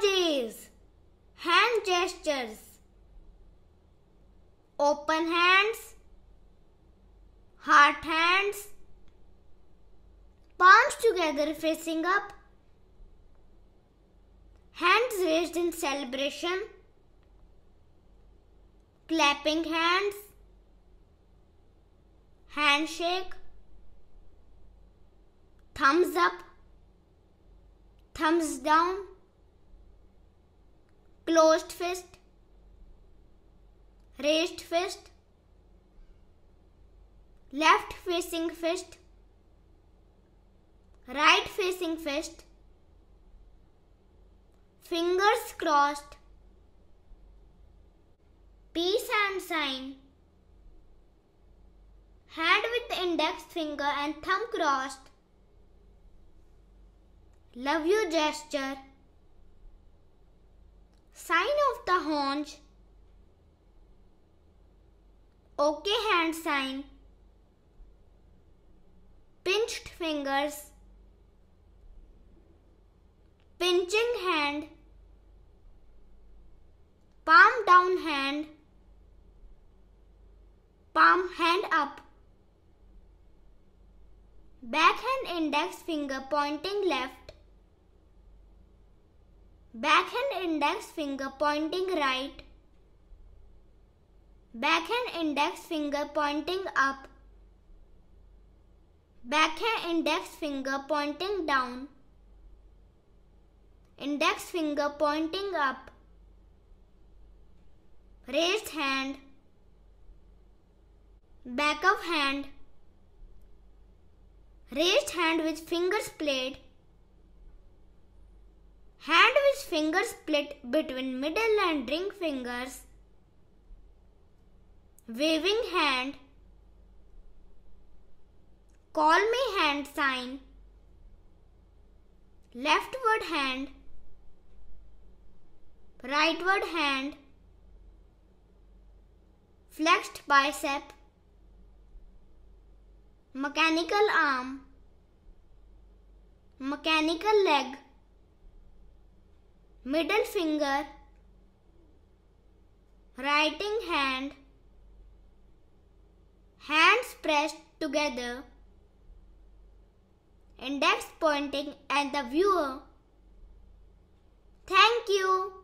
Emojis. Hand gestures. Open hands. Heart hands. Palms together facing up. Hands raised in celebration. Clapping hands. Handshake. Thumbs up. Thumbs down. Closed fist. Raised fist. Left facing fist. Right facing fist. Fingers crossed. Peace hand sign. Hand with index finger and thumb crossed. Love you gesture. Sign of the horns. Okay hand sign. Pinched fingers. Pinching hand. Palm down hand. Palm hand up. Backhand index finger pointing left. Backhand index finger pointing right. Backhand index finger pointing up. Backhand index finger pointing down. Index finger pointing up. Raised hand. Back of hand. Raised hand with fingers played. Hand with fingers split between middle and ring fingers. Waving hand. Call me hand sign. Leftward hand. Rightward hand. Flexed bicep. Mechanical arm. Mechanical leg middle finger, writing hand, hands pressed together, index pointing at the viewer. Thank you.